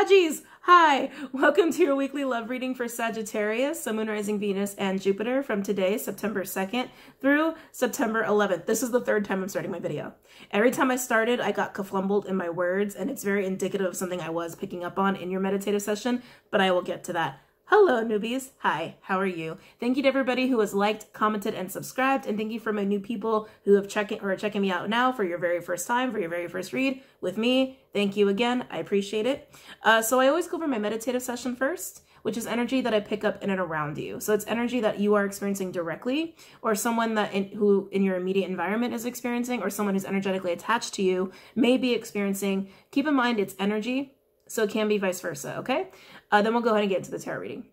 Saggies, hi! Welcome to your weekly love reading for Sagittarius, Sun, Moon, Rising, Venus, and Jupiter from today, September 2nd through September 11th. This is the third time I'm starting my video. Every time I started, I got kaflumbled in my words, and it's very indicative of something I was picking up on in your meditative session, but I will get to that. Hello, newbies. Hi, how are you? Thank you to everybody who has liked, commented, and subscribed. And thank you for my new people who have checking or are checking me out now for your very first time, for your very first read with me. Thank you again. I appreciate it. Uh, so I always go over my meditative session first which is energy that I pick up in and around you. So it's energy that you are experiencing directly or someone that in, who in your immediate environment is experiencing or someone who's energetically attached to you may be experiencing. Keep in mind it's energy, so it can be vice versa, okay? Uh, then we'll go ahead and get into the tarot reading.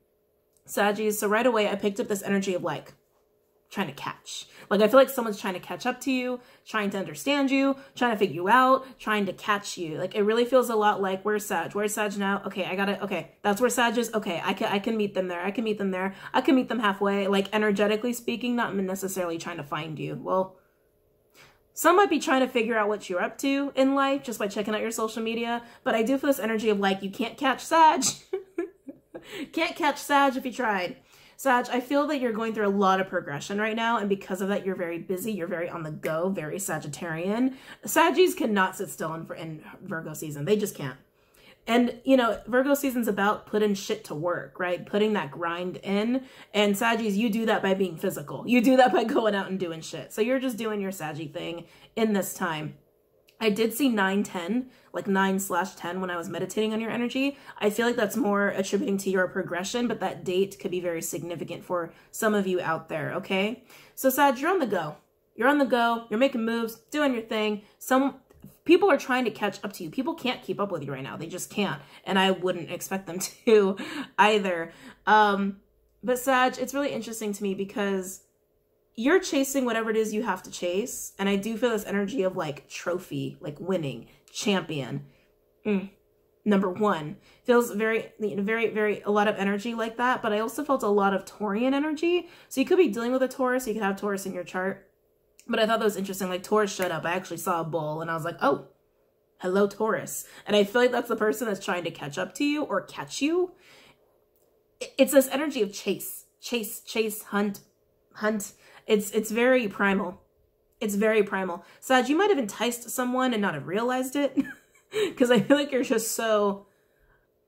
Saggies, so right away I picked up this energy of like trying to catch. Like I feel like someone's trying to catch up to you, trying to understand you, trying to figure you out, trying to catch you. Like it really feels a lot like where's Sag? Where's Sag now? Okay, I got it. Okay, that's where Sag is. Okay, I can I can meet them there. I can meet them there. I can meet them halfway. Like energetically speaking, not necessarily trying to find you. Well, some might be trying to figure out what you're up to in life just by checking out your social media, but I do feel this energy of like you can't catch Sag. Can't catch Sag if you tried. Sag, I feel that you're going through a lot of progression right now, and because of that, you're very busy, you're very on the go, very Sagittarian. Saggies cannot sit still in, in Virgo season. They just can't. And, you know, Virgo season's about putting shit to work, right? Putting that grind in. And Saggies, you do that by being physical. You do that by going out and doing shit. So you're just doing your Saggy thing in this time. I did see 9, 10, like 9 slash 10 when I was meditating on your energy. I feel like that's more attributing to your progression, but that date could be very significant for some of you out there, okay? So Sag, you're on the go. You're on the go. You're making moves, doing your thing. Some people are trying to catch up to you. People can't keep up with you right now. They just can't. And I wouldn't expect them to either. Um, but Sag, it's really interesting to me because you're chasing whatever it is you have to chase. And I do feel this energy of like trophy, like winning, champion. Mm. Number one feels very, you know, very, very, a lot of energy like that. But I also felt a lot of Taurian energy. So you could be dealing with a Taurus. You could have Taurus in your chart. But I thought that was interesting. Like Taurus showed up. I actually saw a bull and I was like, oh, hello, Taurus. And I feel like that's the person that's trying to catch up to you or catch you. It's this energy of chase, chase, chase, hunt, hunt. It's it's very primal. It's very primal. Sag, you might have enticed someone and not have realized it. Because I feel like you're just so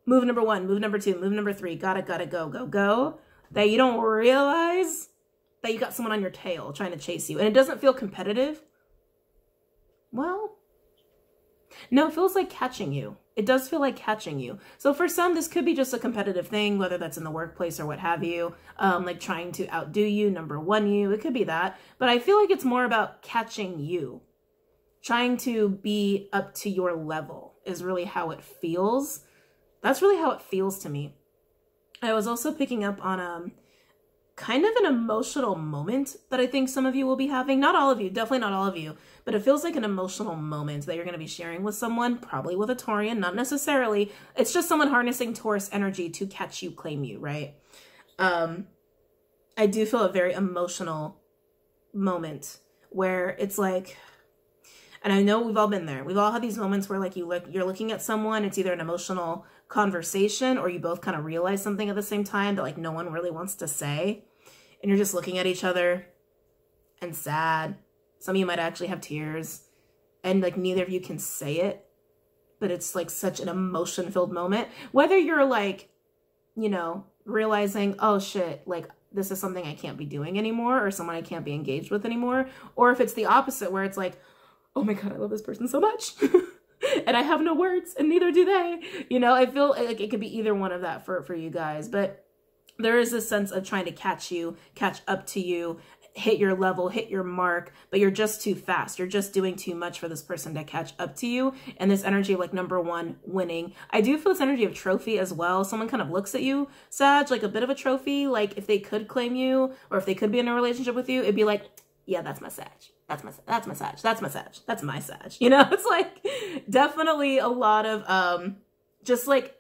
move number one, move number two, move number three, gotta, gotta, go, go, go, that you don't realize that you got someone on your tail trying to chase you. And it doesn't feel competitive. Well, no, it feels like catching you. It does feel like catching you. So for some, this could be just a competitive thing, whether that's in the workplace or what have you, um, like trying to outdo you, number one you. It could be that. But I feel like it's more about catching you. Trying to be up to your level is really how it feels. That's really how it feels to me. I was also picking up on um, kind of an emotional moment that I think some of you will be having. Not all of you, definitely not all of you, but it feels like an emotional moment that you're going to be sharing with someone, probably with a Taurian, not necessarily. It's just someone harnessing Taurus energy to catch you, claim you, right? Um, I do feel a very emotional moment where it's like, and I know we've all been there. We've all had these moments where like you look, you're looking at someone, it's either an emotional conversation or you both kind of realize something at the same time that like no one really wants to say and you're just looking at each other and sad. Some of you might actually have tears and like neither of you can say it, but it's like such an emotion filled moment. Whether you're like, you know, realizing, oh shit, like this is something I can't be doing anymore or someone I can't be engaged with anymore. Or if it's the opposite where it's like, oh my God, I love this person so much. and I have no words and neither do they. You know, I feel like it could be either one of that for, for you guys. But there is a sense of trying to catch you, catch up to you, hit your level, hit your mark, but you're just too fast. You're just doing too much for this person to catch up to you. And this energy of like number one, winning. I do feel this energy of trophy as well. Someone kind of looks at you, Sag, like a bit of a trophy. Like if they could claim you or if they could be in a relationship with you, it'd be like, yeah, that's my Sag. That's my that's my Sag. That's my Sag. That's my Sag. You know, it's like definitely a lot of um just like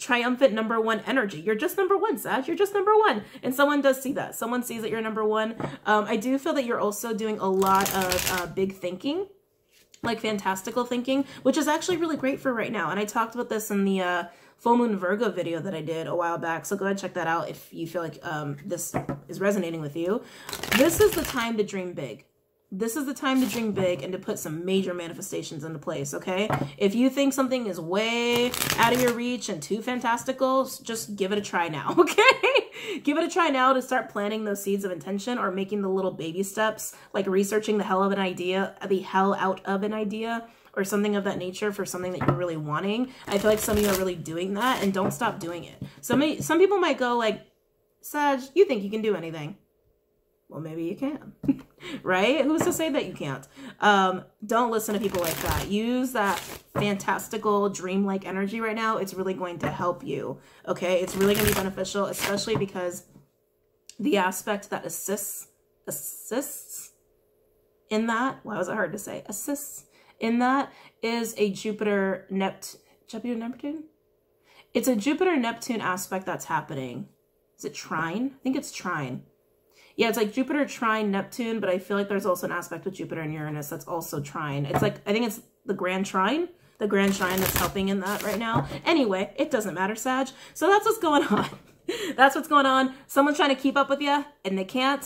triumphant number one energy. You're just number one, Sag. You're just number one. And someone does see that. Someone sees that you're number one. Um, I do feel that you're also doing a lot of uh, big thinking. like fantastical thinking, which is actually really great for right now. And I talked about this in the uh, full moon Virgo video that I did a while back. So go ahead and check that out if you feel like um, this is resonating with you. This is the time to dream big. This is the time to dream big and to put some major manifestations into place, okay? If you think something is way out of your reach and too fantastical, just give it a try now, okay? give it a try now to start planting those seeds of intention or making the little baby steps, like researching the hell of an idea, uh, the hell out of an idea, or something of that nature for something that you're really wanting. I feel like some of you are really doing that and don't stop doing it. Some, some people might go like, Sag, you think you can do anything well, maybe you can, right? Who's to say that you can't? Um, don't listen to people like that. Use that fantastical, dreamlike energy right now. It's really going to help you, okay? It's really going to be beneficial, especially because the aspect that assists, assists in that, why was it hard to say? Assists in that is a Jupiter, Neptune, Jupiter, Neptune? It's a Jupiter, Neptune aspect that's happening. Is it trine? I think it's trine yeah, it's like Jupiter trine Neptune, but I feel like there's also an aspect with Jupiter and Uranus that's also trine. It's like, I think it's the Grand Trine, the Grand Trine that's helping in that right now. Anyway, it doesn't matter, Sag. So that's what's going on. that's what's going on. Someone's trying to keep up with you and they can't.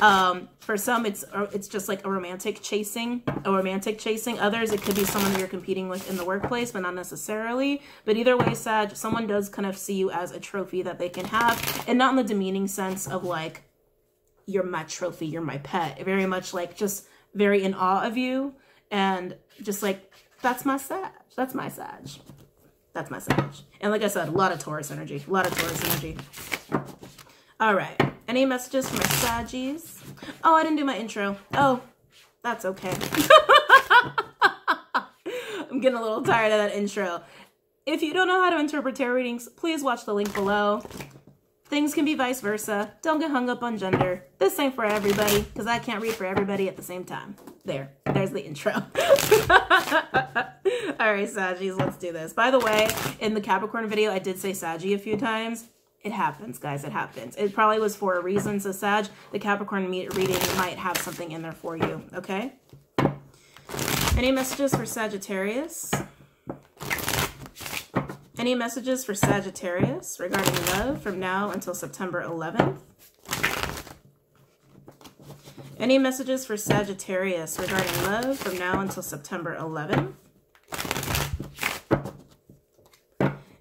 Um, for some, it's uh, it's just like a romantic chasing, a romantic chasing. Others, it could be someone you're competing with in the workplace, but not necessarily. But either way, Sag, someone does kind of see you as a trophy that they can have, and not in the demeaning sense of like, you're my trophy, you're my pet. Very much like just very in awe of you and just like, that's my Sag. That's my Sag. That's my Sag. And like I said, a lot of Taurus energy. A lot of Taurus energy. All right. Any messages for my Saggies? Oh, I didn't do my intro. Oh, that's okay. I'm getting a little tired of that intro. If you don't know how to interpret tarot readings, please watch the link below. Things can be vice versa. Don't get hung up on gender. This ain't for everybody, because I can't read for everybody at the same time. There. There's the intro. All right, Saggies, let's do this. By the way, in the Capricorn video, I did say Saggy a few times. It happens, guys. It happens. It probably was for a reason. So, Sag, the Capricorn reading might have something in there for you, okay? Any messages for Sagittarius? Any messages for Sagittarius regarding love from now until September 11th? Any messages for Sagittarius regarding love from now until September 11th?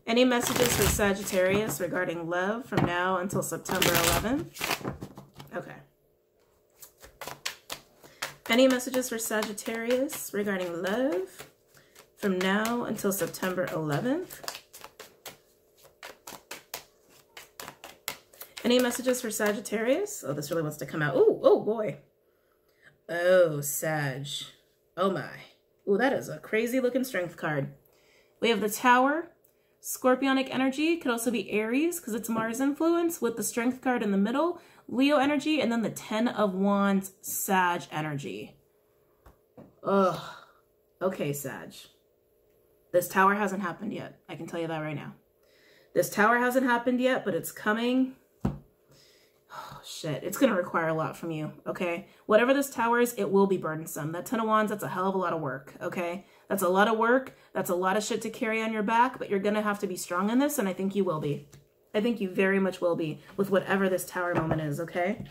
Any messages for Sagittarius regarding love from now until September 11th? Okay. Any messages for Sagittarius regarding love from now until September 11th? Any messages for Sagittarius? Oh, this really wants to come out. Oh, oh boy. Oh, Sag. Oh my. Oh, that is a crazy looking strength card. We have the Tower. Scorpionic energy could also be Aries because it's Mars influence with the strength card in the middle. Leo energy and then the Ten of Wands Sag energy. Ugh. Okay, Sag. This tower hasn't happened yet. I can tell you that right now. This tower hasn't happened yet, but it's coming shit, it's going to require a lot from you, okay? Whatever this tower is, it will be burdensome. That Ten of Wands, that's a hell of a lot of work, okay? That's a lot of work. That's a lot of shit to carry on your back, but you're going to have to be strong in this, and I think you will be. I think you very much will be with whatever this tower moment is, okay?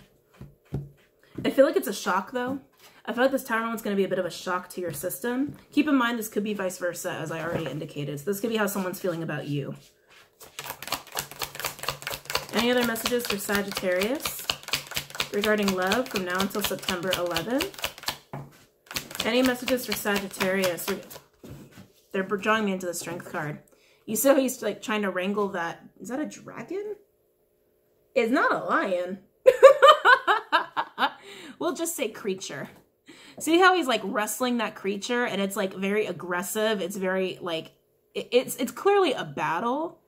I feel like it's a shock, though. I feel like this tower moment's going to be a bit of a shock to your system. Keep in mind, this could be vice versa, as I already indicated. So this could be how someone's feeling about you. Any other messages for Sagittarius? regarding love from now until September 11th. Any messages for Sagittarius? They're drawing me into the strength card. You see how he's like trying to wrangle that. Is that a dragon? It's not a lion. we'll just say creature. See how he's like wrestling that creature and it's like very aggressive. It's very like, it's, it's clearly a battle.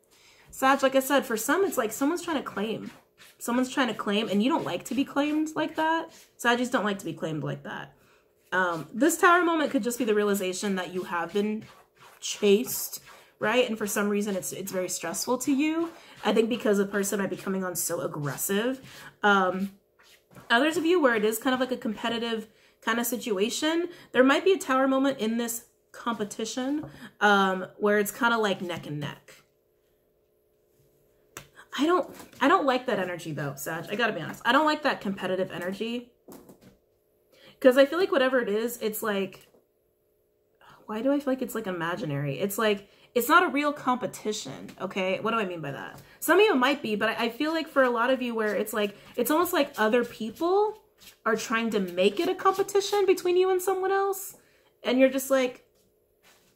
Sag, like I said, for some, it's like someone's trying to claim someone's trying to claim and you don't like to be claimed like that. Just don't like to be claimed like that. Um, this tower moment could just be the realization that you have been chased, right? And for some reason it's it's very stressful to you. I think because a person might be coming on so aggressive. Um, others of you where it is kind of like a competitive kind of situation. There might be a tower moment in this competition um, where it's kind of like neck and neck. I don't I don't like that energy though, Sag. I gotta be honest. I don't like that competitive energy. Because I feel like whatever it is, it's like why do I feel like it's like imaginary? It's like it's not a real competition, okay? What do I mean by that? Some of you might be, but I feel like for a lot of you where it's like it's almost like other people are trying to make it a competition between you and someone else. And you're just like,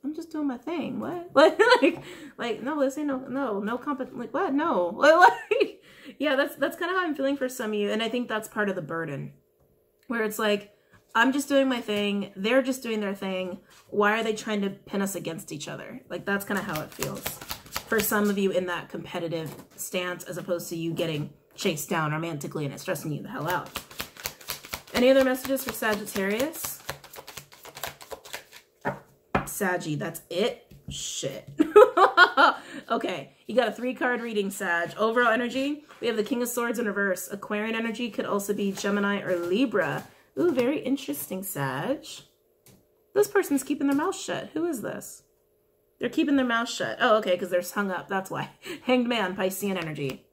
I'm just doing my thing. What? Like, like, like no, this ain't no, no, no comp. Like, what? No. Like, yeah, that's that's kind of how I'm feeling for some of you, and I think that's part of the burden, where it's like, I'm just doing my thing. They're just doing their thing. Why are they trying to pin us against each other? Like, that's kind of how it feels for some of you in that competitive stance, as opposed to you getting chased down romantically and it's stressing you the hell out. Any other messages for Sagittarius? Saggy, that's it? Shit. okay, you got a three card reading, Sag. Overall energy, we have the King of Swords in reverse. Aquarian energy could also be Gemini or Libra. Ooh, very interesting, Sag. This person's keeping their mouth shut. Who is this? They're keeping their mouth shut. Oh, okay, because they're hung up. That's why. Hanged Man, Piscean energy.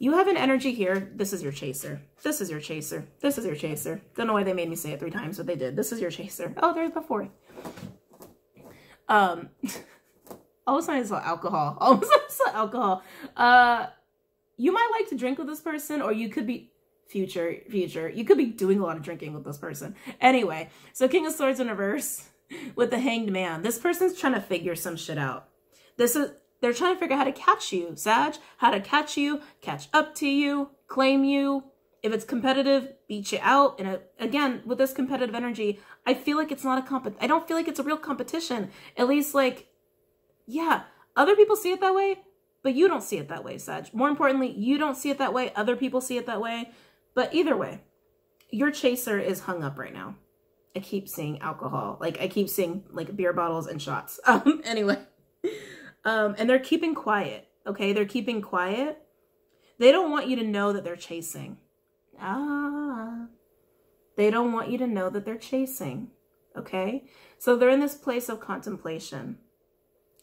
You have an energy here. This is your chaser. This is your chaser. This is your chaser. Don't know why they made me say it three times, but they did. This is your chaser. Oh, there's the fourth. Um, all of a sudden I saw alcohol. All of a sudden I saw alcohol. Uh, you might like to drink with this person, or you could be future future. You could be doing a lot of drinking with this person. Anyway, so King of Swords in reverse with the Hanged Man. This person's trying to figure some shit out. This is they're trying to figure out how to catch you, Sag. How to catch you, catch up to you, claim you, if it's competitive, beat you out. And it, again, with this competitive energy, I feel like it's not a comp. I don't feel like it's a real competition. At least, like, yeah, other people see it that way, but you don't see it that way, Sag. More importantly, you don't see it that way. Other people see it that way. But either way, your chaser is hung up right now. I keep seeing alcohol. Like, I keep seeing, like, beer bottles and shots. Um, anyway. Um, and they're keeping quiet, okay? They're keeping quiet. They don't want you to know that they're chasing. Ah. They don't want you to know that they're chasing. Okay? So they're in this place of contemplation.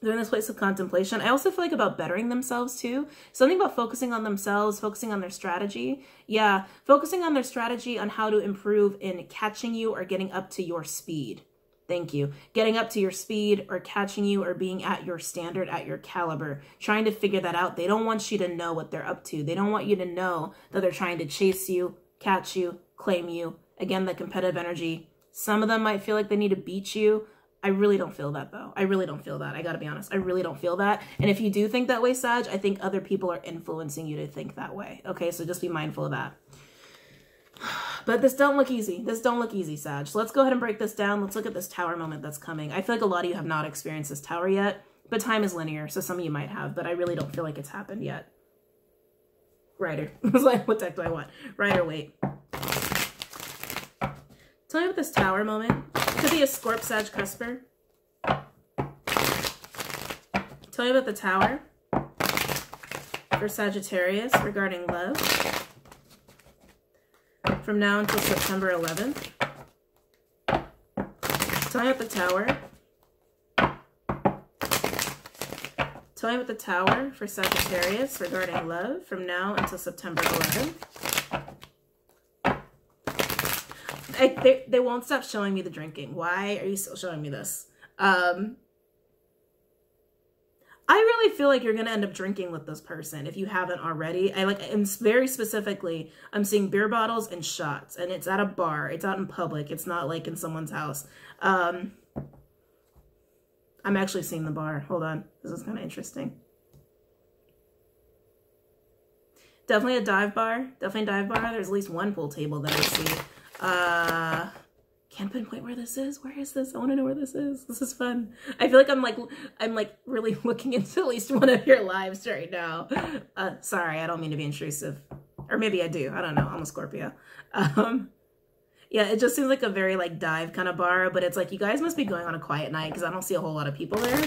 They're in this place of contemplation. I also feel like about bettering themselves too. Something about focusing on themselves, focusing on their strategy. Yeah, focusing on their strategy on how to improve in catching you or getting up to your speed. Thank you. Getting up to your speed or catching you or being at your standard, at your caliber, trying to figure that out. They don't want you to know what they're up to. They don't want you to know that they're trying to chase you, catch you, claim you. Again, the competitive energy. Some of them might feel like they need to beat you. I really don't feel that though. I really don't feel that. I gotta be honest. I really don't feel that. And if you do think that way, Sag, I think other people are influencing you to think that way. Okay, so just be mindful of that. But this don't look easy. This don't look easy, Sag. So let's go ahead and break this down. Let's look at this tower moment that's coming. I feel like a lot of you have not experienced this tower yet, but time is linear, so some of you might have, but I really don't feel like it's happened yet. Rider. I was like, what deck do I want? Rider, Waite. Tell me about this tower moment. Could be a Scorp Sag cusper. Tell me about the tower for Sagittarius regarding love from now until September 11th. Tell me about the tower. Tell me about the tower for Sagittarius regarding love from now until September 11th. I, they, they won't stop showing me the drinking. Why are you still showing me this? Um, I really feel like you're going to end up drinking with this person if you haven't already. I like, I'm very specifically, I'm seeing beer bottles and shots and it's at a bar. It's out in public. It's not like in someone's house. Um, I'm actually seeing the bar. Hold on. This is kind of interesting. Definitely a dive bar. Definitely a dive bar. There's at least one pool table that I see. Uh, can't pinpoint where this is. Where is this? I want to know where this is. This is fun. I feel like I'm like I'm like really looking into at least one of your lives right now. Uh, sorry, I don't mean to be intrusive, or maybe I do. I don't know. I'm a Scorpio. Um, yeah, it just seems like a very like dive kind of bar, but it's like you guys must be going on a quiet night because I don't see a whole lot of people there.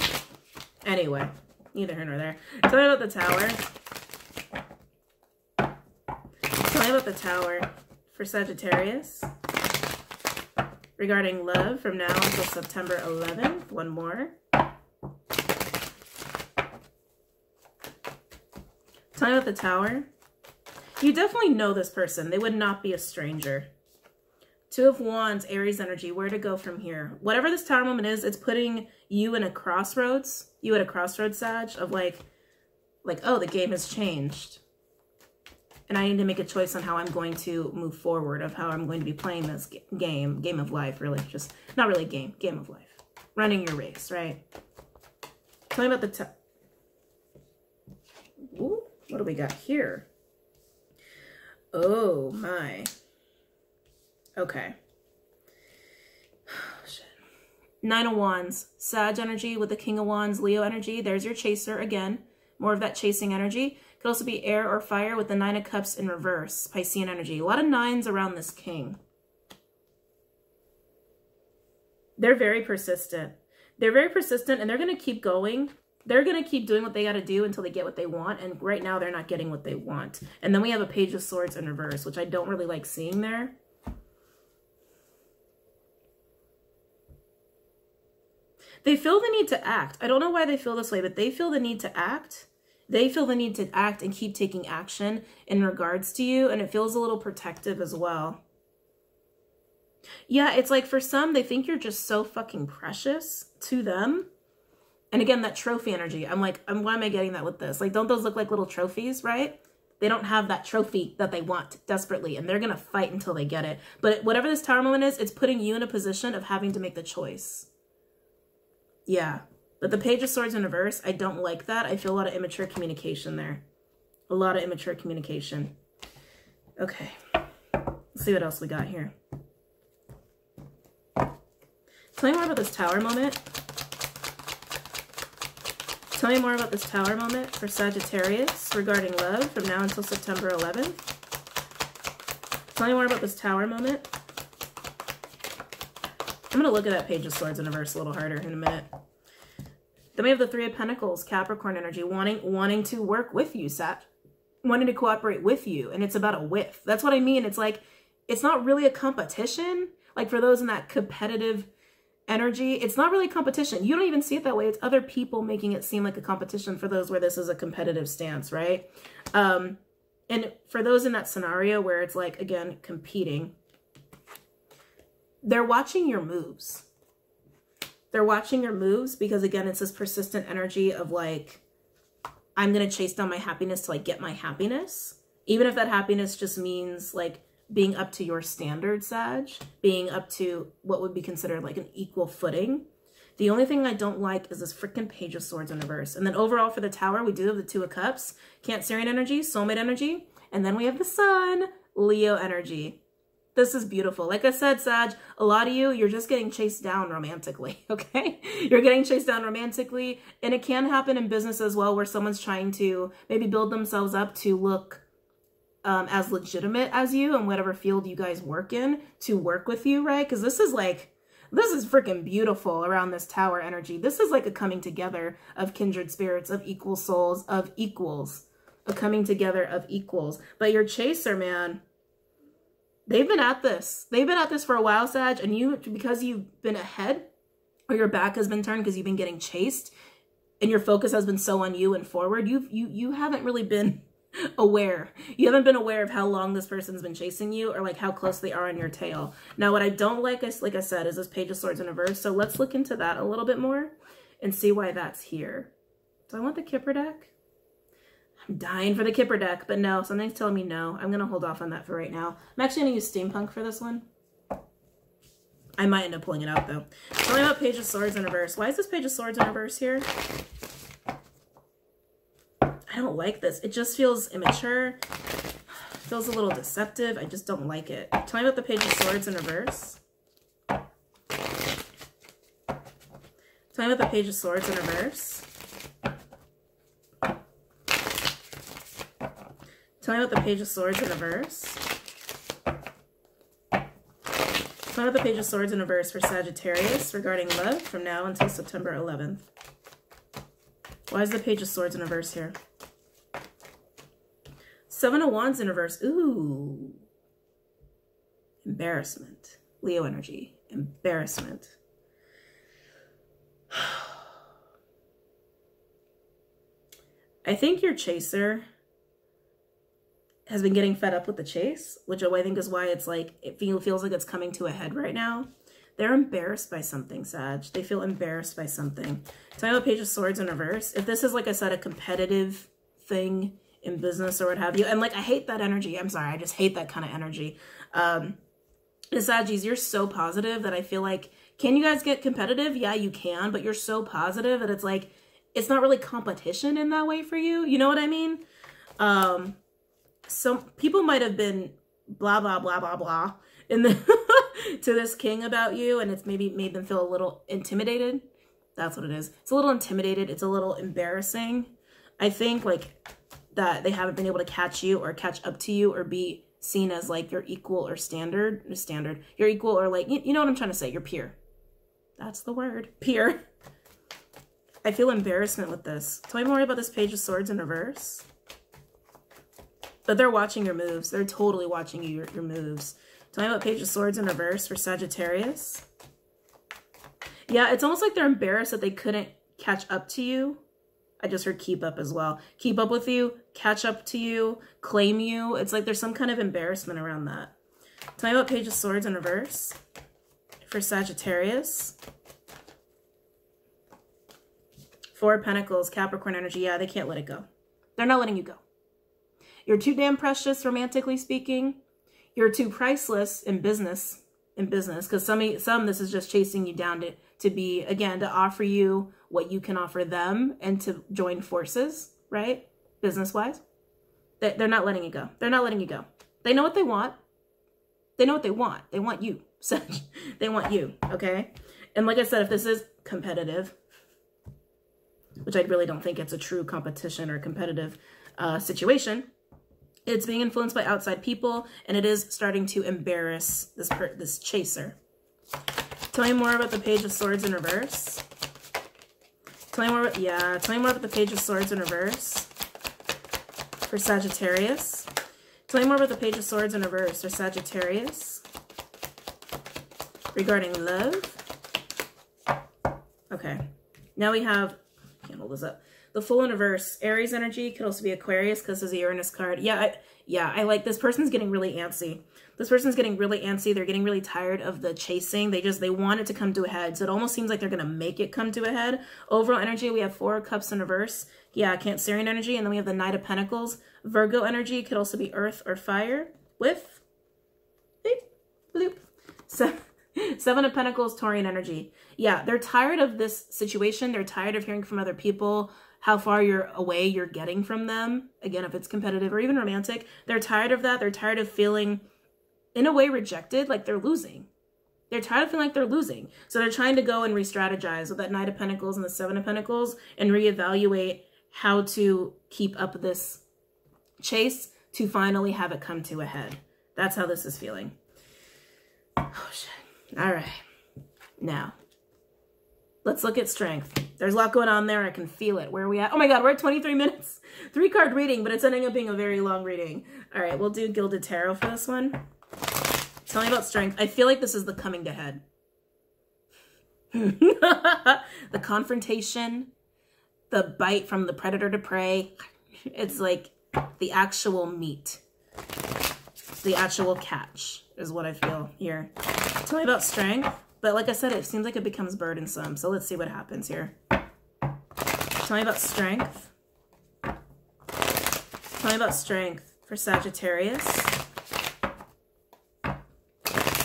Anyway, neither here nor there. Tell me about the tower. Tell me about the tower for Sagittarius. Regarding love from now until September 11th. One more. Tell me about the tower. You definitely know this person. They would not be a stranger. Two of Wands, Aries energy. Where to go from here? Whatever this tower moment is, it's putting you in a crossroads. You at a crossroads, Sag, of like, like, oh, the game has changed. And I need to make a choice on how I'm going to move forward, of how I'm going to be playing this game. Game of life, really. Just, not really game. Game of life. Running your race, right? Tell me about the... Ooh, what do we got here? Oh, my. Okay. Nine of Wands, Sag energy with the King of Wands, Leo energy. There's your chaser again. More of that chasing energy. Could also be air or fire with the Nine of Cups in reverse, Piscean energy. A lot of nines around this king. They're very persistent. They're very persistent and they're going to keep going. They're going to keep doing what they got to do until they get what they want. And right now they're not getting what they want. And then we have a Page of Swords in reverse, which I don't really like seeing there. They feel the need to act. I don't know why they feel this way, but they feel the need to act. They feel the need to act and keep taking action in regards to you, and it feels a little protective as well. Yeah, it's like for some, they think you're just so fucking precious to them. And again, that trophy energy. I'm like, I'm, why am I getting that with this? Like, don't those look like little trophies, right? They don't have that trophy that they want desperately, and they're going to fight until they get it. But whatever this tower moment is, it's putting you in a position of having to make the choice. Yeah. But the Page of Swords in reverse, I don't like that. I feel a lot of immature communication there. A lot of immature communication. Okay. Let's see what else we got here. Tell me more about this tower moment. Tell me more about this tower moment for Sagittarius regarding love from now until September 11th. Tell me more about this tower moment. I'm going to look at that Page of Swords in reverse a little harder in a minute. Then we have the Three of Pentacles, Capricorn energy, wanting wanting to work with you, Sat. Wanting to cooperate with you. And it's about a whiff. That's what I mean. It's like, it's not really a competition. Like for those in that competitive energy, it's not really competition. You don't even see it that way. It's other people making it seem like a competition for those where this is a competitive stance, right? Um, and for those in that scenario where it's like, again, competing, they're watching your moves. They're watching your moves because again, it's this persistent energy of like, I'm going to chase down my happiness to like get my happiness. Even if that happiness just means like being up to your standards, Sag, being up to what would be considered like an equal footing. The only thing I don't like is this freaking Page of Swords in reverse. And then overall for the Tower, we do have the Two of Cups, Cancerian energy, Soulmate energy, and then we have the Sun, Leo energy. This is beautiful. Like I said, Sag, a lot of you, you're just getting chased down romantically, okay? You're getting chased down romantically, and it can happen in business as well where someone's trying to maybe build themselves up to look um, as legitimate as you in whatever field you guys work in to work with you, right? Because this is like, this is freaking beautiful around this tower energy. This is like a coming together of kindred spirits, of equal souls, of equals, a coming together of equals. But your chaser, man, they've been at this. They've been at this for a while, Sag, and you, because you've been ahead or your back has been turned because you've been getting chased and your focus has been so on you and forward, you've, you, you haven't really been aware. You haven't been aware of how long this person's been chasing you or like how close they are on your tail. Now, what I don't like, is, like I said, is this Page of Swords in reverse. So let's look into that a little bit more and see why that's here. Do I want the Kipper deck? I'm dying for the Kipper deck, but no, something's telling me no. I'm going to hold off on that for right now. I'm actually going to use Steampunk for this one. I might end up pulling it out, though. Tell me about Page of Swords in reverse. Why is this Page of Swords in reverse here? I don't like this. It just feels immature. feels a little deceptive. I just don't like it. Tell me about the Page of Swords in reverse. Tell me about the Page of Swords in reverse. Tell me about the Page of Swords in reverse. Tell me about the Page of Swords in reverse for Sagittarius regarding love from now until September 11th. Why is the Page of Swords in reverse here? Seven of Wands in reverse. Ooh. Embarrassment. Leo energy. embarrassment. I think your chaser has been getting fed up with the chase, which I think is why it's like, it feel, feels like it's coming to a head right now. They're embarrassed by something, Sag. They feel embarrassed by something. Talking about Page of Swords in reverse. If this is, like I said, a competitive thing in business or what have you, and like, I hate that energy. I'm sorry. I just hate that kind of energy. Um, the Saggies, you're so positive that I feel like, can you guys get competitive? Yeah, you can, but you're so positive that it's like, it's not really competition in that way for you. You know what I mean? Um, so people might have been blah, blah, blah, blah, blah in the to this king about you. And it's maybe made them feel a little intimidated. That's what it is. It's a little intimidated. It's a little embarrassing. I think like that they haven't been able to catch you or catch up to you or be seen as like your equal or standard, standard, your equal or like, you, you know what I'm trying to say, your peer. That's the word, peer. I feel embarrassment with this. Tell me more about this page of swords in reverse. But they're watching your moves. They're totally watching you, your, your moves. Tell me about page of swords in reverse for Sagittarius. Yeah, it's almost like they're embarrassed that they couldn't catch up to you. I just heard keep up as well. Keep up with you, catch up to you, claim you. It's like there's some kind of embarrassment around that. Tell me about Page of Swords in reverse for Sagittarius. Four Pentacles, Capricorn energy. Yeah, they can't let it go. They're not letting you go. You're too damn precious, romantically speaking. You're too priceless in business, in business, because some, some this is just chasing you down to, to be, again, to offer you what you can offer them and to join forces, right? Business-wise. They're not letting you go. They're not letting you go. They know what they want. They know what they want. They want you. they want you, okay? And like I said, if this is competitive, which I really don't think it's a true competition or competitive uh, situation. It's being influenced by outside people, and it is starting to embarrass this this chaser. Tell me more about the Page of Swords in reverse. Tell me more about, yeah, tell me more about the Page of Swords in reverse for Sagittarius. Tell me more about the Page of Swords in reverse for Sagittarius regarding love. Okay, now we have can't hold this up. The Fool in reverse, Aries energy could also be Aquarius because it's a Uranus card. Yeah, I, yeah, I like this person's getting really antsy. This person's getting really antsy. They're getting really tired of the chasing. They just, they want it to come to a head. So it almost seems like they're going to make it come to a head. Overall energy, we have four cups in reverse. Yeah, Cancerian energy. And then we have the Knight of Pentacles. Virgo energy could also be earth or fire with, beep, bloop, seven, seven of Pentacles, Taurian energy yeah, they're tired of this situation. They're tired of hearing from other people how far you're away you're getting from them. Again, if it's competitive or even romantic, they're tired of that. They're tired of feeling, in a way, rejected, like they're losing. They're tired of feeling like they're losing. So they're trying to go and re-strategize with that Knight of Pentacles and the Seven of Pentacles and reevaluate how to keep up this chase to finally have it come to a head. That's how this is feeling. Oh, shit. All right. Now, Let's look at strength. There's a lot going on there. I can feel it. Where are we at? Oh my God, we're at 23 minutes. Three card reading, but it's ending up being a very long reading. All right, we'll do Gilded Tarot for this one. Tell me about strength. I feel like this is the coming to head. the confrontation, the bite from the predator to prey. It's like the actual meat. The actual catch is what I feel here. Tell me about strength. But like I said, it seems like it becomes burdensome. So let's see what happens here. Tell me about strength. Tell me about strength for Sagittarius.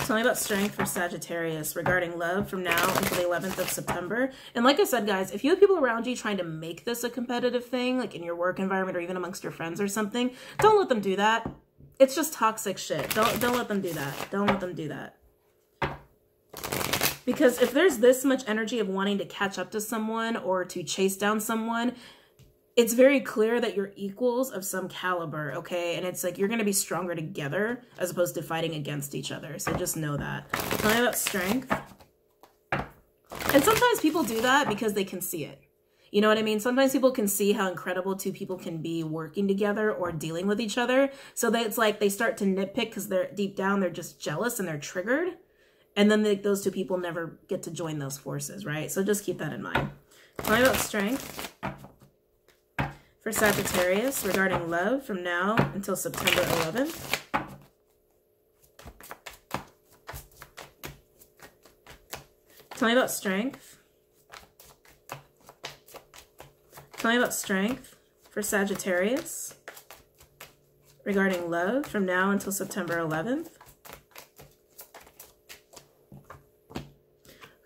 Tell me about strength for Sagittarius regarding love from now until the 11th of September. And like I said, guys, if you have people around you trying to make this a competitive thing, like in your work environment or even amongst your friends or something, don't let them do that. It's just toxic shit. Don't don't let them do that. Don't let them do that. Because if there's this much energy of wanting to catch up to someone or to chase down someone, it's very clear that you're equals of some caliber, okay? And it's like you're going to be stronger together as opposed to fighting against each other. So just know that. Tell me about strength. And sometimes people do that because they can see it. You know what I mean? Sometimes people can see how incredible two people can be working together or dealing with each other. So that it's like they start to nitpick because they're deep down, they're just jealous and they're triggered And then the, those two people never get to join those forces, right? So just keep that in mind. Me about strength for Sagittarius regarding love from now until September 11th. Tell me about strength. Tell me about strength for Sagittarius regarding love from now until September 11th.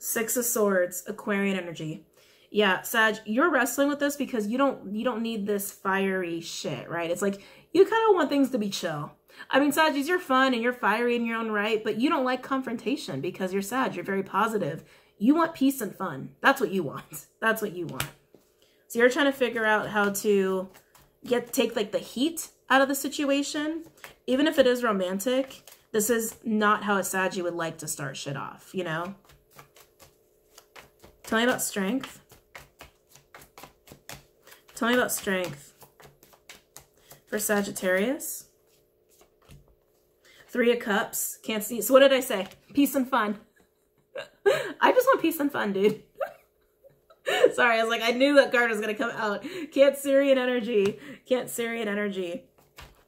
Six of Swords, Aquarian energy. Yeah, Sag, you're wrestling with this because you don't you don't need this fiery shit, right? It's like you kind of want things to be chill. I mean, Sag, you're fun and you're fiery in your own right, but you don't like confrontation because you're Sag. You're very positive. You want peace and fun. That's what you want. That's what you want. So you're trying to figure out how to get take like the heat out of the situation. Even if it is romantic, this is not how a Saggy would like to start shit off, you know? Tell me about strength. Tell me about strength for Sagittarius. Three of Cups. Can't see. So what did I say? Peace and fun. I just want peace and fun, dude. Sorry, I was like, I knew that card was going to come out. Can't Cancerian energy. Can't Cancerian energy.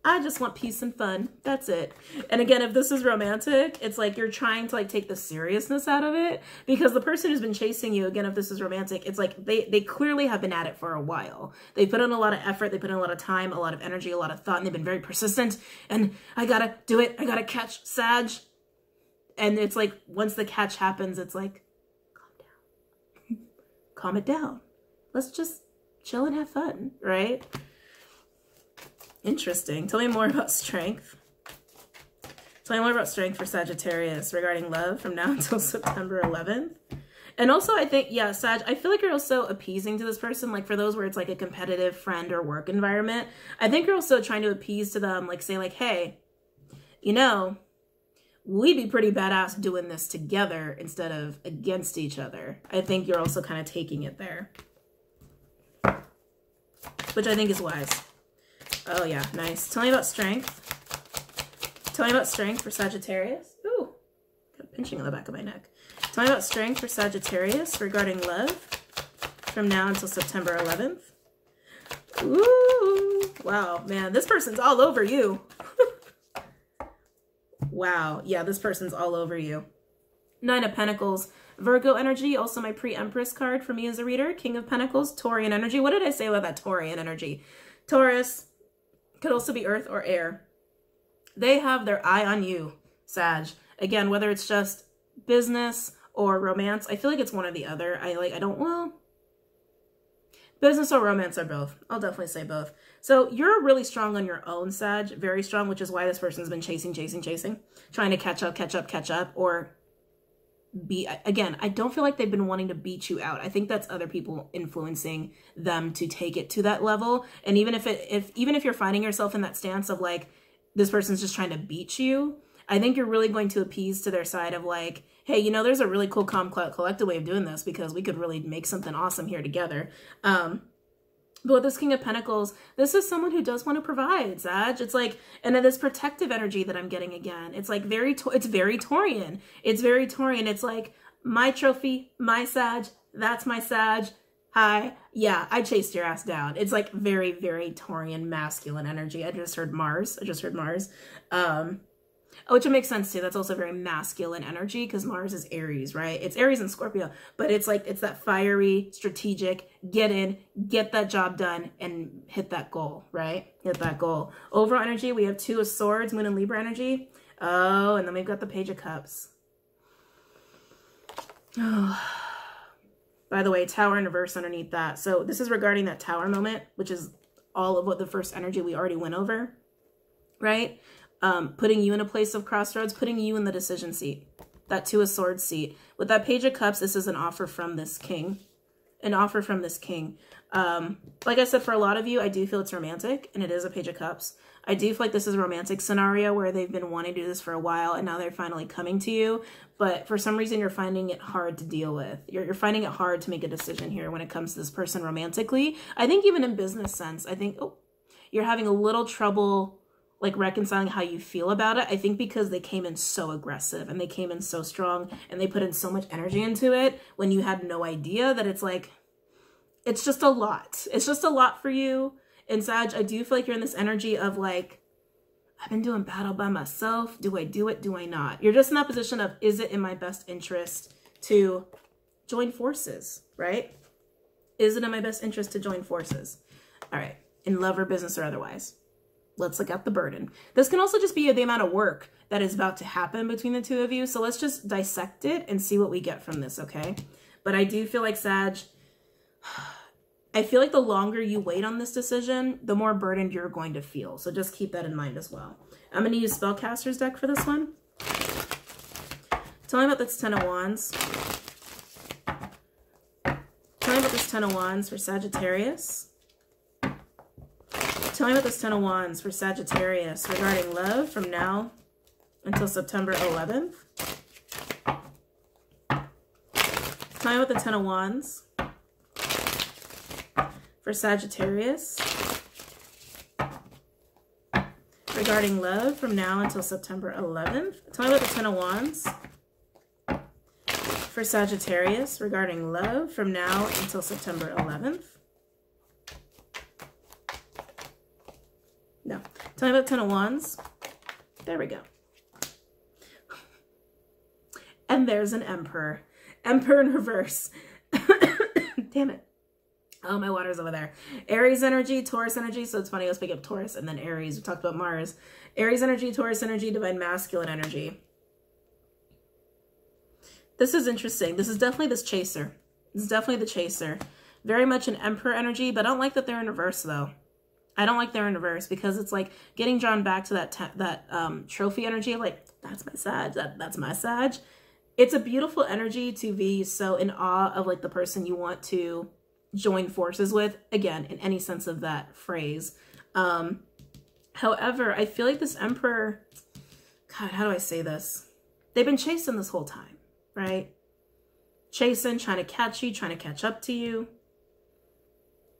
I just want peace and fun. That's it. And again, if this is romantic, it's like you're trying to like take the seriousness out of it because the person who's been chasing you, again, if this is romantic, it's like they, they clearly have been at it for a while. They put in a lot of effort. They put in a lot of time, a lot of energy, a lot of thought, and they've been very persistent. And I gotta do it. I gotta catch Sag. And it's like, once the catch happens, it's like, calm down. calm it down. Let's just chill and have fun, right? Interesting. Tell me more about strength. Tell me more about strength for Sagittarius regarding love from now until September 11th. And also, I think, yeah, Sag, I feel like you're also appeasing to this person. Like, for those where it's like a competitive friend or work environment, I think you're also trying to appease to them, like, say, like, hey, you know, we'd be pretty badass doing this together instead of against each other. I think you're also kind of taking it there, which I think is wise. Oh, yeah, nice. Tell me about strength. Tell me about strength for Sagittarius. Ooh, got a pinching on the back of my neck. Tell me about strength for Sagittarius regarding love from now until September 11th. Ooh, wow, man, this person's all over you. wow, yeah, this person's all over you. Nine of Pentacles, Virgo energy, also my pre-Empress card for me as a reader. King of Pentacles, Taurian energy. What did I say about that Taurian energy? Taurus, could also be earth or air. They have their eye on you, Sag. Again, whether it's just business or romance, I feel like it's one or the other. I like, I don't, well, business or romance are both. I'll definitely say both. So you're really strong on your own, Sag, very strong, which is why this person's been chasing, chasing, chasing, trying to catch up, catch up, catch up, or be again i don't feel like they've been wanting to beat you out. I think that's other people influencing them to take it to that level. And even if it if even if you're finding yourself in that stance of like this person's just trying to beat you i think you're really going to appease to their side of like hey you know there's a really cool calm collective way of doing this because we could really make something awesome here together. Um but with this King of Pentacles, this is someone who does want to provide, Sag. It's like, and then this protective energy that I'm getting again. It's like very, it's very Taurian. It's very Taurian. It's like, my trophy, my Sag, that's my Sag. Hi. Yeah, I chased your ass down. It's like very, very Taurian masculine energy. I just heard Mars. I just heard Mars. Um, Oh, which makes sense too. That's also very masculine energy because Mars is Aries, right? It's Aries and Scorpio, but it's like, it's that fiery, strategic, get in, get that job done and hit that goal, right? Hit that goal. Overall energy, we have two of swords, moon and Libra energy. Oh, and then we've got the page of cups. Oh. By the way, tower and reverse underneath that. So this is regarding that tower moment, which is all of what the first energy we already went over, right? Um, putting you in a place of crossroads, putting you in the decision seat, that two of swords seat. With that page of cups, this is an offer from this king, an offer from this king. Um, like I said, for a lot of you, I do feel it's romantic and it is a page of cups. I do feel like this is a romantic scenario where they've been wanting to do this for a while and now they're finally coming to you. But for some reason, you're finding it hard to deal with. You're, you're finding it hard to make a decision here when it comes to this person romantically. I think even in business sense, I think, oh, you're having a little trouble like reconciling how you feel about it. I think because they came in so aggressive and they came in so strong and they put in so much energy into it when you had no idea that it's like, it's just a lot. It's just a lot for you. And Sag, I do feel like you're in this energy of like, I've been doing battle by myself. Do I do it? Do I not? You're just in that position of, is it in my best interest to join forces, right? Is it in my best interest to join forces? All right, in love or business or otherwise. Let's look at the burden. This can also just be the amount of work that is about to happen between the two of you. So let's just dissect it and see what we get from this, okay? But I do feel like Sag, I feel like the longer you wait on this decision, the more burdened you're going to feel. So just keep that in mind as well. I'm going to use Spellcaster's deck for this one. Tell me about this Ten of Wands. Tell me about this Ten of Wands for Sagittarius. Tell me about this Ten of Wands for Sagittarius regarding love from now until September 11th. Tell me about the Ten of Wands for Sagittarius regarding love from now until September 11th. Tell me about the Ten of Wands for Sagittarius regarding love from now until September 11th. No. Tell me about Ten of Wands. There we go. And there's an Emperor. Emperor in reverse. Damn it. Oh, my water's over there. Aries energy, Taurus energy. So it's funny, I was picking up Taurus and then Aries. We talked about Mars. Aries energy, Taurus energy, divine masculine energy. This is interesting. This is definitely this chaser. This is definitely the chaser. Very much an emperor energy, but I don't like that they're in reverse though. I don't like they're in reverse because it's like getting drawn back to that that um, trophy energy. Like that's my Sag. That that's my Sag. It's a beautiful energy to be so in awe of like the person you want to join forces with. Again, in any sense of that phrase. Um, however, I feel like this emperor. God, how do I say this? They've been chasing this whole time, right? Chasing, trying to catch you, trying to catch up to you.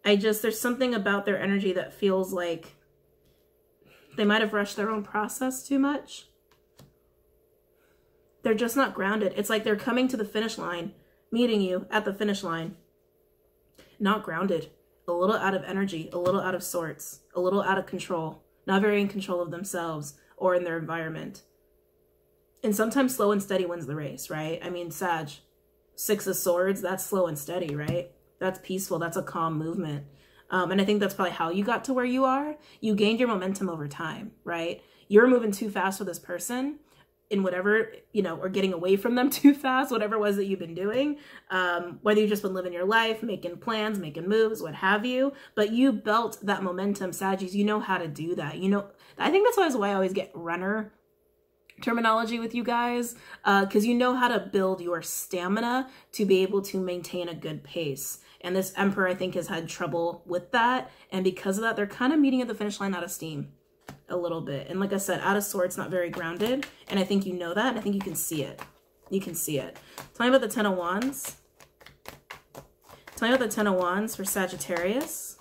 I just, there's something about their energy that feels like they might have rushed their own process too much. They're just not grounded. It's like they're coming to the finish line, meeting you at the finish line. Not grounded, a little out of energy, a little out of sorts, a little out of control, not very in control of themselves or in their environment. And sometimes slow and steady wins the race, right? I mean, Sag, Six of Swords, that's slow and steady, right? That's peaceful. That's a calm movement. Um, and I think that's probably how you got to where you are. You gained your momentum over time, right? You're moving too fast for this person in whatever, you know, or getting away from them too fast, whatever it was that you've been doing, um, whether you've just been living your life, making plans, making moves, what have you, but you built that momentum, Saggies. You know how to do that. You know, I think that's why I always get runner terminology with you guys because uh, you know how to build your stamina to be able to maintain a good pace. And this emperor, I think, has had trouble with that. And because of that, they're kind of meeting at the finish line out of steam a little bit. And like I said, out of swords, not very grounded. And I think you know that. I think you can see it. You can see it. Tell me about the Ten of Wands. Tell me about the Ten of Wands for Sagittarius.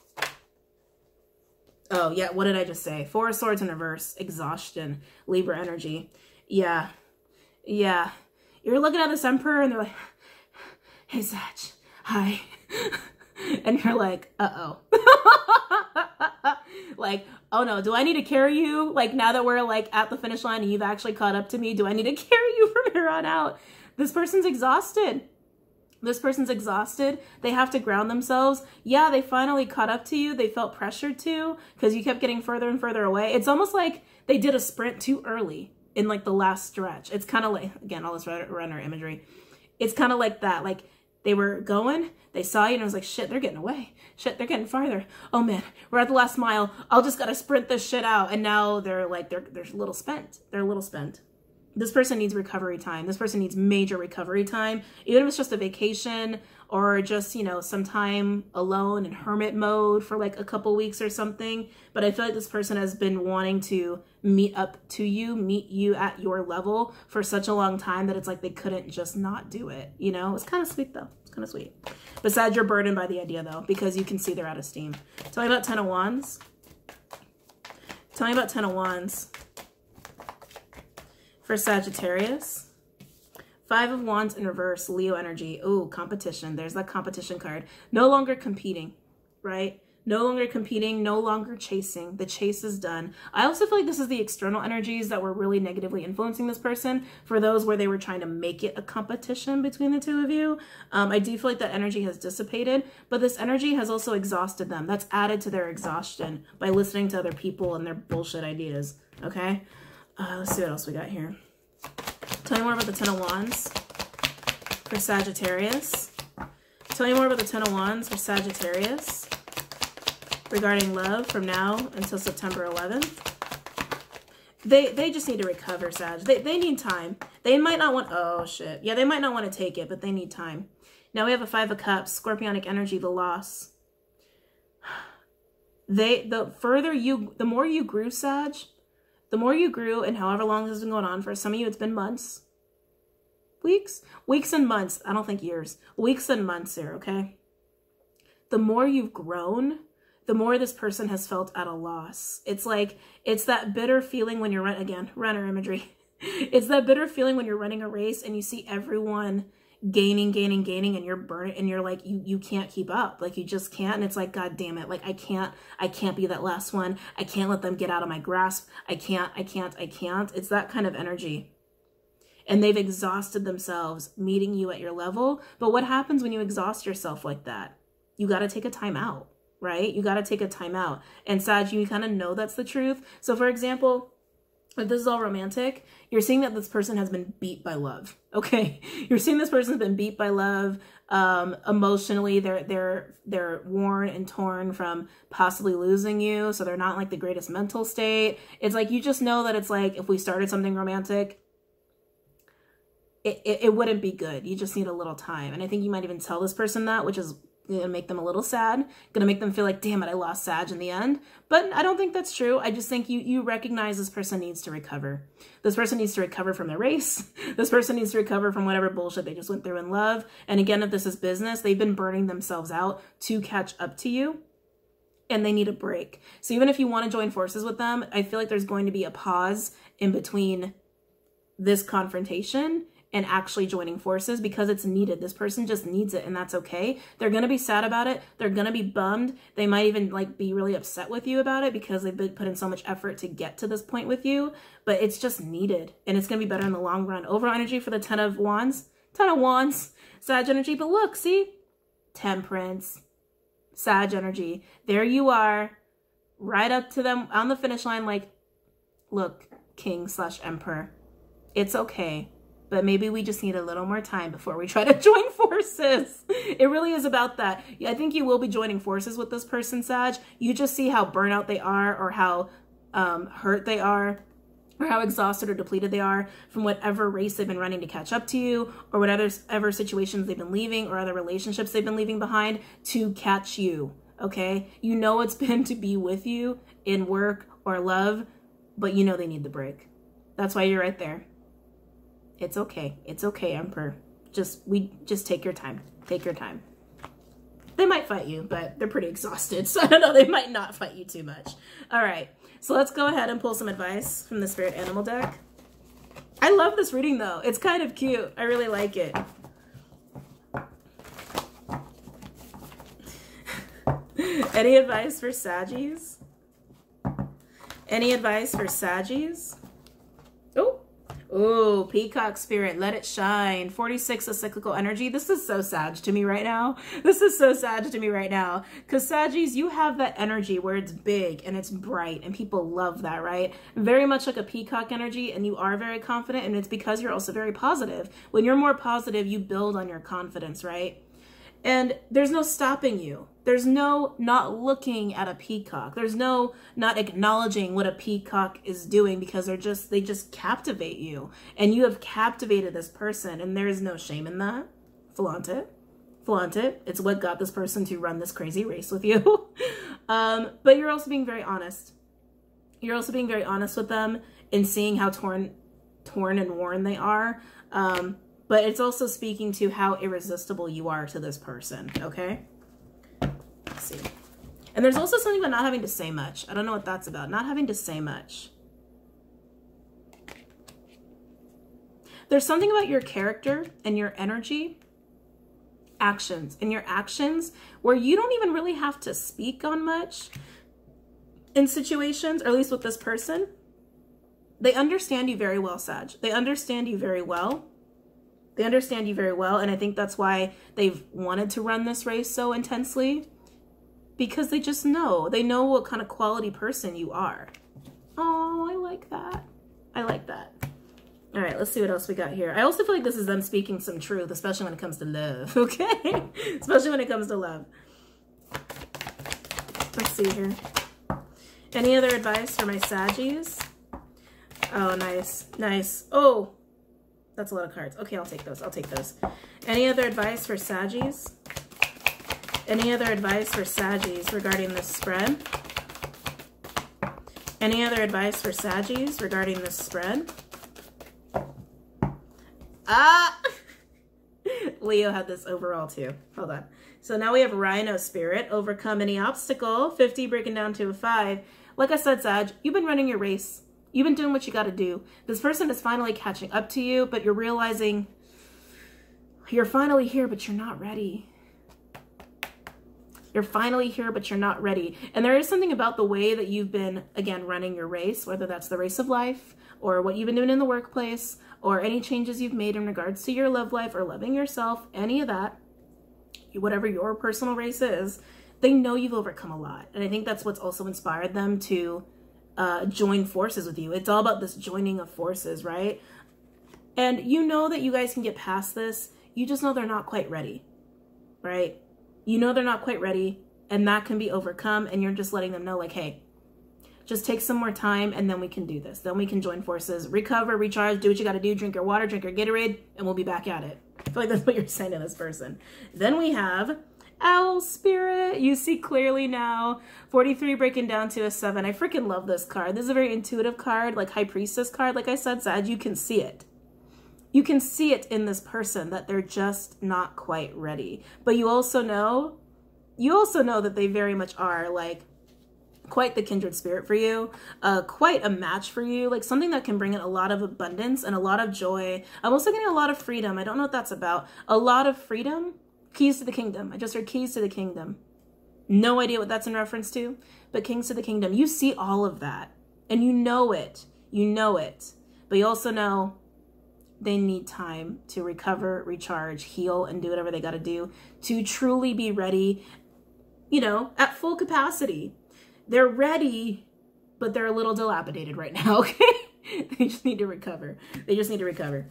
Oh, yeah. What did I just say? Four of Swords in reverse. Exhaustion. Libra energy. Yeah. Yeah. You're looking at this Emperor and they're like, hey, Sag. Hi. and you're like, uh-oh. like, oh no, do I need to carry you? Like now that we're like at the finish line and you've actually caught up to me, do I need to carry you from here on out? This person's exhausted. This person's exhausted. They have to ground themselves. Yeah, they finally caught up to you. They felt pressured to because you kept getting further and further away. It's almost like they did a sprint too early in like the last stretch. It's kind of like, again, all this runner imagery. It's kind of like that. Like they were going, they saw you, and I was like, shit, they're getting away. Shit, they're getting farther. Oh man, we're at the last mile. I'll just gotta sprint this shit out. And now they're like, they're, they're a little spent. They're a little spent. This person needs recovery time. This person needs major recovery time. Even if it's just a vacation or just, you know, some time alone in hermit mode for like a couple weeks or something. But I feel like this person has been wanting to meet up to you, meet you at your level for such a long time that it's like they couldn't just not do it. You know, it's kind of sweet though. It's kind of sweet. Besides, you're burdened by the idea though, because you can see they're out of steam. Tell me about Ten of Wands. Tell me about Ten of Wands. For Sagittarius. Five of Wands in reverse, Leo energy. Oh, competition. There's that competition card. No longer competing, right? No longer competing, no longer chasing. The chase is done. I also feel like this is the external energies that were really negatively influencing this person. For those where they were trying to make it a competition between the two of you, um, I do feel like that energy has dissipated, but this energy has also exhausted them. That's added to their exhaustion by listening to other people and their bullshit ideas. Okay? Uh, let's see what else we got here. Tell me more about the Ten of Wands for Sagittarius. Tell me more about the Ten of Wands for Sagittarius regarding love from now until September 11th. They they just need to recover, Sag. They, they need time. They might not want, oh shit. Yeah, they might not want to take it, but they need time. Now we have a Five of Cups, Scorpionic energy, the loss. They, the further you, the more you grew, Sag, the more you grew and however long this has been going on, for some of you it's been months, weeks, weeks and months. I don't think years, weeks and months here, okay? The more you've grown, the more this person has felt at a loss. It's like, it's that bitter feeling when you're, run again, runner imagery. it's that bitter feeling when you're running a race and you see everyone gaining, gaining, gaining, and you're burnt and you're like, you, you can't keep up. Like you just can't. And it's like, God damn it. Like I can't, I can't be that last one. I can't let them get out of my grasp. I can't, I can't, I can't. It's that kind of energy. And they've exhausted themselves meeting you at your level. But what happens when you exhaust yourself like that? You got to take a time out, right? You got to take a time out. And Sag, you kind of know that's the truth. So for example, if this is all romantic, you're seeing that this person has been beat by love. Okay, you're seeing this person's been beat by love. Um, emotionally, they're they're they're worn and torn from possibly losing you, so they're not like the greatest mental state. It's like you just know that it's like if we started something romantic, it, it, it wouldn't be good. You just need a little time, and I think you might even tell this person that, which is gonna make them a little sad, gonna make them feel like, damn it, I lost Sag in the end. But I don't think that's true. I just think you you recognize this person needs to recover. This person needs to recover from their race. This person needs to recover from whatever bullshit they just went through in love. And again, if this is business, they've been burning themselves out to catch up to you and they need a break. So even if you want to join forces with them, I feel like there's going to be a pause in between this confrontation and actually joining forces because it's needed. This person just needs it and that's okay. They're going to be sad about it. They're going to be bummed. They might even like be really upset with you about it because they've been put in so much effort to get to this point with you, but it's just needed and it's going to be better in the long run. Overall energy for the 10 of wands, 10 of wands, Sag energy. But look, see, temperance, Sag energy. There you are right up to them on the finish line. Like, look, king slash emperor, it's okay but maybe we just need a little more time before we try to join forces. It really is about that. I think you will be joining forces with this person, Sag. You just see how burnout they are or how um, hurt they are or how exhausted or depleted they are from whatever race they've been running to catch up to you or whatever ever situations they've been leaving or other relationships they've been leaving behind to catch you, okay? You know it's been to be with you in work or love, but you know they need the break. That's why you're right there. It's okay. It's okay, Emperor. Just we just take your time. Take your time. They might fight you, but they're pretty exhausted. So I don't know, they might not fight you too much. All right. So let's go ahead and pull some advice from the Spirit Animal deck. I love this reading though. It's kind of cute. I really like it. Any advice for Saggies? Any advice for Saggies? Oh, Oh, Peacock Spirit, let it shine. 46 of cyclical energy. This is so sad to me right now. This is so sad to me right now. Because Saggies, you have that energy where it's big and it's bright and people love that, right? Very much like a peacock energy and you are very confident and it's because you're also very positive. When you're more positive, you build on your confidence, right? And there's no stopping you. There's no not looking at a peacock. There's no not acknowledging what a peacock is doing because they're just they just captivate you. And you have captivated this person and there is no shame in that. Flaunt it. Flaunt it. It's what got this person to run this crazy race with you. um, but you're also being very honest. You're also being very honest with them in seeing how torn torn and worn they are. Um, but it's also speaking to how irresistible you are to this person, okay? Let's. And there's also something about not having to say much. I don't know what that's about. Not having to say much. There's something about your character and your energy, actions, and your actions where you don't even really have to speak on much in situations, or at least with this person. They understand you very well, Sag. They understand you very well. They understand you very well. And I think that's why they've wanted to run this race so intensely because they just know. They know what kind of quality person you are. Oh, I like that. I like that. All right, let's see what else we got here. I also feel like this is them speaking some truth, especially when it comes to love, okay? especially when it comes to love. Let's see here. Any other advice for my Saggies? Oh, nice, nice. Oh, that's a lot of cards. Okay, I'll take those. I'll take those. Any other advice for Saggies? Any other advice for Saggies regarding this spread? Any other advice for Saggies regarding this spread? Ah! Leo had this overall too. Hold on. So now we have Rhino Spirit, overcome any obstacle, 50 breaking down to a 5. Like I said, Sag, you've been running your race. You've been doing what you got to do. This person is finally catching up to you, but you're realizing you're finally here, but you're not ready. You're finally here, but you're not ready. And there is something about the way that you've been, again, running your race, whether that's the race of life or what you've been doing in the workplace or any changes you've made in regards to your love life or loving yourself, any of that, whatever your personal race is, they know you've overcome a lot. And I think that's what's also inspired them to uh, join forces with you. It's all about this joining of forces, right? And you know that you guys can get past this. You just know they're not quite ready, right? You know they're not quite ready and that can be overcome. And you're just letting them know like, hey, just take some more time and then we can do this. Then we can join forces, recover, recharge, do what you got to do, drink your water, drink your Gatorade, and we'll be back at it. I feel like that's what you're saying to this person. Then we have Owl Spirit. You see clearly now. 43 breaking down to a 7. I freaking love this card. This is a very intuitive card, like High Priestess card. Like I said, Sag, you can see it. You can see it in this person that they're just not quite ready. But you also know, you also know that they very much are like quite the kindred spirit for you, uh, quite a match for you, like something that can bring in a lot of abundance and a lot of joy. I'm also getting a lot of freedom. I don't know what that's about. A lot of freedom Keys to the Kingdom. I just heard Keys to the Kingdom. No idea what that's in reference to, but Kings to the Kingdom. You see all of that and you know it. You know it. But you also know they need time to recover, recharge, heal, and do whatever they got to do to truly be ready, you know, at full capacity. They're ready, but they're a little dilapidated right now, okay? they just need to recover. They just need to recover.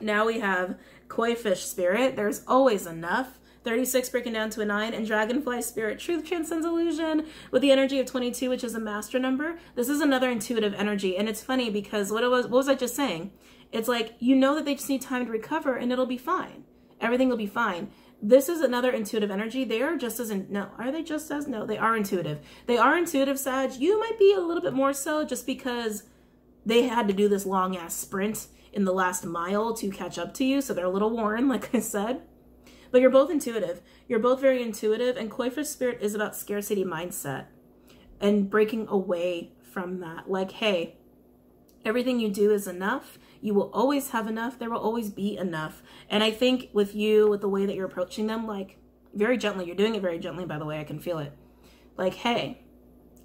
Now we have Koi Fish Spirit. There's always enough. 36 breaking down to a 9, and Dragonfly Spirit Truth Transcends Illusion with the energy of 22, which is a master number. This is another intuitive energy, and it's funny because what, was, what was I just saying? It's like, you know that they just need time to recover, and it'll be fine. Everything will be fine. This is another intuitive energy. They are just as, in, no, are they just as, no, they are intuitive. They are intuitive, Sag. You might be a little bit more so just because they had to do this long ass sprint in the last mile to catch up to you. So they're a little worn, like I said. But you're both intuitive. You're both very intuitive. And Koi Fish Spirit is about scarcity mindset and breaking away from that. Like, hey, everything you do is enough. You will always have enough. There will always be enough. And I think with you, with the way that you're approaching them, like very gently, you're doing it very gently, by the way, I can feel it. Like, hey,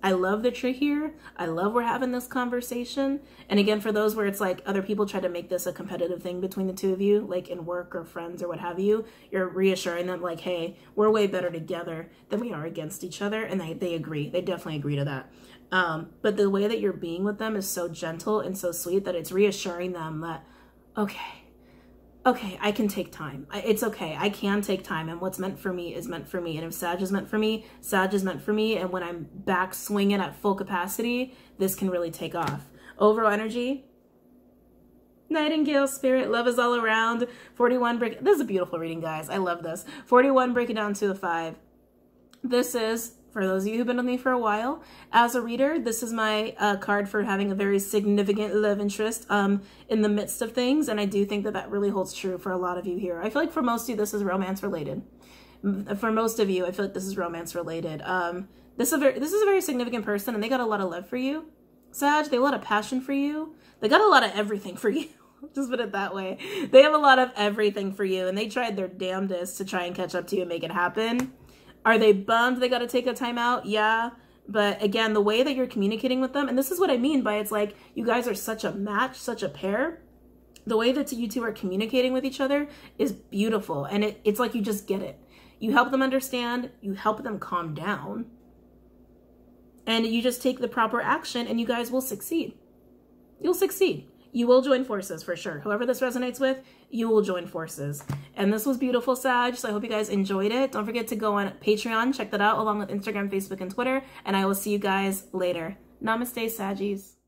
I love that you're here. I love we're having this conversation. And again, for those where it's like other people try to make this a competitive thing between the two of you, like in work or friends or what have you, you're reassuring them like, hey, we're way better together than we are against each other. And they, they agree. They definitely agree to that. Um, but the way that you're being with them is so gentle and so sweet that it's reassuring them that, okay, okay, I can take time. It's okay. I can take time. And what's meant for me is meant for me. And if Sag is meant for me, Sag is meant for me. And when I'm back swinging at full capacity, this can really take off. Overall energy, Nightingale spirit, love is all around. 41 break. This is a beautiful reading, guys. I love this. 41 breaking down to a five. This is for those of you who've been with me for a while. As a reader, this is my uh, card for having a very significant love interest um, in the midst of things, and I do think that that really holds true for a lot of you here. I feel like for most of you, this is romance related. For most of you, I feel like this is romance related. Um, this is a very, this is a very significant person, and they got a lot of love for you, Sag. They have a lot of passion for you. They got a lot of everything for you. Just put it that way. They have a lot of everything for you, and they tried their damnedest to try and catch up to you and make it happen. Are they bummed they got to take a timeout? Yeah. But again, the way that you're communicating with them, and this is what I mean by it's like you guys are such a match, such a pair. The way that you two are communicating with each other is beautiful. And it, it's like you just get it. You help them understand, you help them calm down, and you just take the proper action, and you guys will succeed. You'll succeed you will join forces for sure. Whoever this resonates with, you will join forces. And this was beautiful, Sag. So I hope you guys enjoyed it. Don't forget to go on Patreon, check that out, along with Instagram, Facebook, and Twitter. And I will see you guys later. Namaste, Saggies.